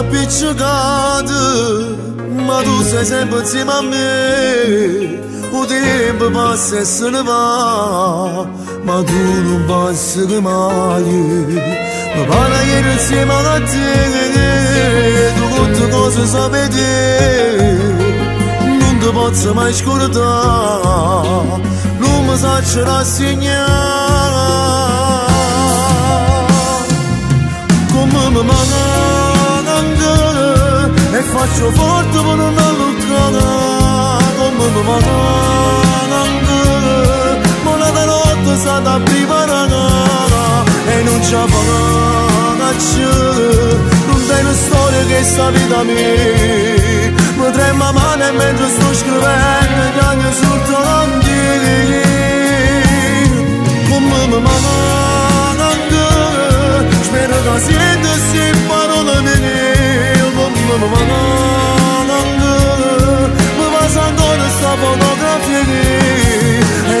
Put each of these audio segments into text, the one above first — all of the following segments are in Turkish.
appiccicato ma tu sei sempre insieme a me o tempo passa e se ne va ma tu non passi mai ma pare ieri insieme faccio forte per non allontanare come mi manca ma la notte sta da preparare e non ci faccio non sei una storia che sta vita mia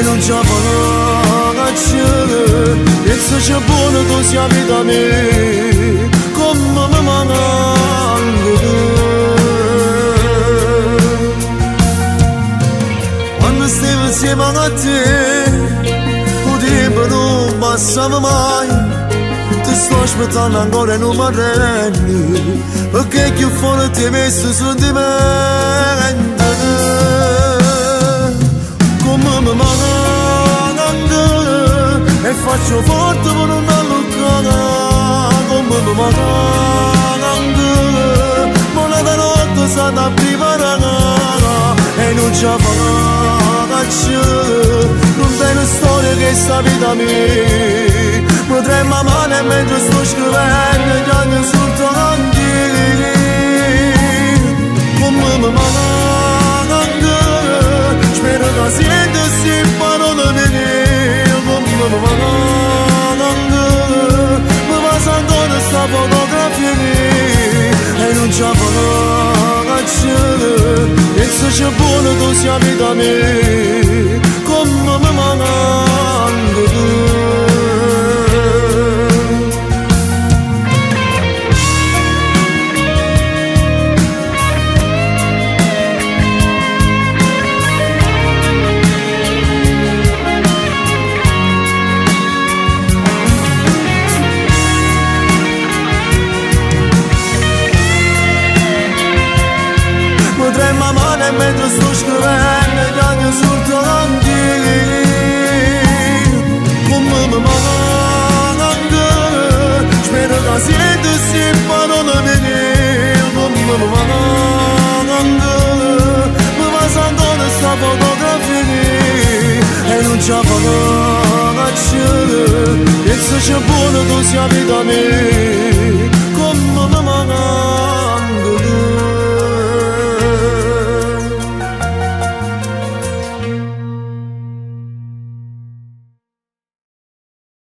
e ci faccio e se c'è buono tu sia vita mia come mi manca quando stiamo insieme a te o tempo non passava mai ti sto aspettando ancora e non mi arrendi perché più me e non ci faccio non sei una storia che sta vita mia potremmo amare mentre sto scrivendo gli anni soltanto come mi manca spero che siete e buono tu sia vita mia come mi amare mentre sto scrivendo gli anni soltanto come mi manca spero che siete se parole mie come mi manca mi passa ancora sta fotografia e non ci faccio e se c'è buono tu sia vita mia come mi manca